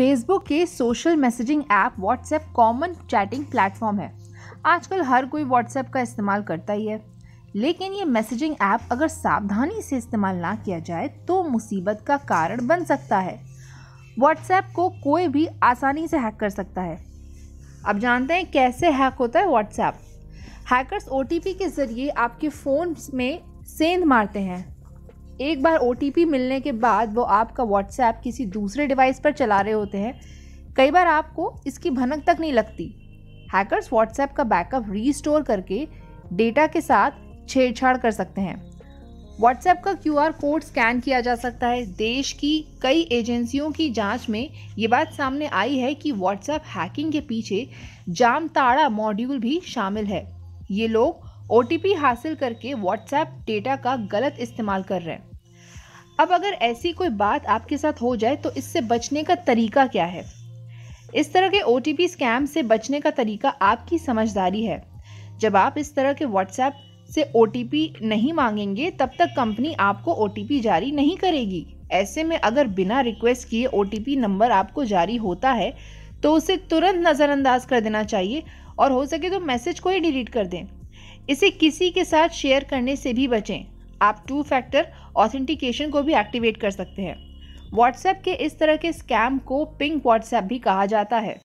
Facebook के social messaging app WhatsApp common chatting platform है। आजकल हर कोई व्हाट्सएप का इस्तेमाल करता ही है। लेकिन ये मैसेजिंग ऐप अगर सावधानी से इस्तेमाल ना किया जाए तो मुसीबत का कारण बन सकता है। व्हाट्सएप को कोई भी आसानी से हैक कर सकता है। अब जानते हैं कैसे हैक होता है व्हाट्सएप हैकर्स ओटीपी के ज़रिए आपके फ़ोन में सेंध मारते हैं। एक बार ओटीपी मिलने के बाद वो आपका व्हाट्सएप किसी दूसरे डिवाइस पर चला रहे होते हैं। कई बार आपको इसकी भनक तक नहीं लगती। हैकर्स व्हाट्सएप का बैकअप रीस्टोर करके डेटा के साथ छेड़छाड़ कर सकते हैं। व्हाट्सएप का क्यूआर कोड स्कैन किया जा सकता है। देश की कई एजेंसियों की जाँच में ये बात सामने आई है कि व्हाट्सएप हैकिंग के पीछे जामताड़ा मॉड्यूल भी शामिल है। ये लोग ओटीपी हासिल करके व्हाट्सएप डेटा का गलत इस्तेमाल कर रहे हैं। अब अगर ऐसी कोई बात आपके साथ हो जाए तो इससे बचने का तरीका क्या है? इस तरह के ओटीपी स्कैम से बचने का तरीका आपकी समझदारी है। जब आप इस तरह के व्हाट्सएप से ओटीपी नहीं मांगेंगे, तब तक कंपनी आपको ओटीपी जारी नहीं करेगी। ऐसे में अगर बिना रिक्वेस्ट किए ओटीपी नंबर आपको जारी होता है तो उसे तुरंत नज़रअंदाज कर देना चाहिए और हो सके तो मैसेज को ही डिलीट कर दें। इसे किसी के साथ शेयर करने से भी बचें। आप टू फैक्टर ऑथेंटिकेशन को भी एक्टिवेट कर सकते हैं। व्हाट्सएप के इस तरह के स्कैम को पिंक व्हाट्सएप भी कहा जाता है।